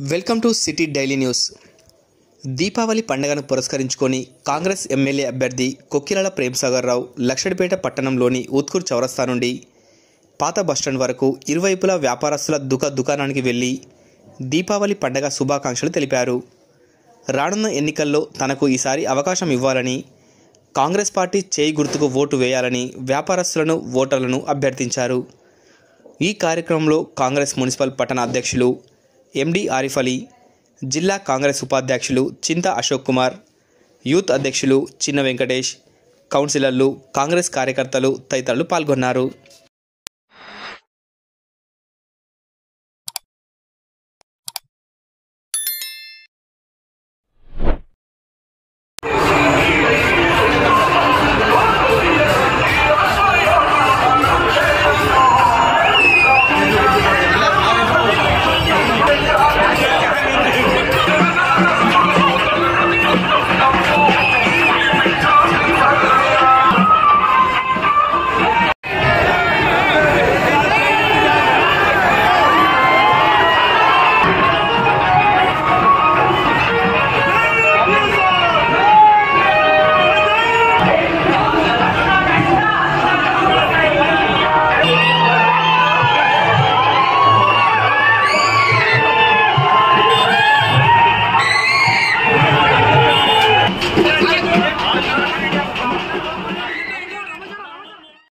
Welcome to City Daily News. Deepavali పండుగను పురస్కరించుకొని Congress MLA అభ్యర్థి కొక్కిరాల ప్రేమ్సాగర్ రావు లక్షడిపేట పట్టణంలోని ఉత్కూర్ చౌరస్తా నుండి పాత బస్టాండ్ వరకు ఇరువైపులా వ్యాపారస్తుల దుక దుకాణానికి వెళ్ళి దీపావళి పండగ శుభాకాంక్షలు తెలిపారు. రానున్న ఎన్నికల్లో తనకు ఈసారి అవకాశం ఇవ్వాలని కాంగ్రెస్ పార్టీ చేయి గుర్తుకు ఓటు వేయాలని వ్యాపారస్తులను ఓటర్లను అభ్యర్థించారు. ఈ కార్యక్రమంలో కాంగ్రెస్ మున్సిపల్ పట్టణ అధ్యక్షులు ఎండి ఆరిఫ్ అలీ జిల్లా కాంగ్రెస్ ఉపాధ్యక్షులు చింత అశోక్ కుమార్ యూత్ అధ్యక్షులు చిన్న వెంకటేష్ కౌన్సిలర్లు కాంగ్రెస్ కార్యకర్తలు తదితరులు పాల్గొన్నారు.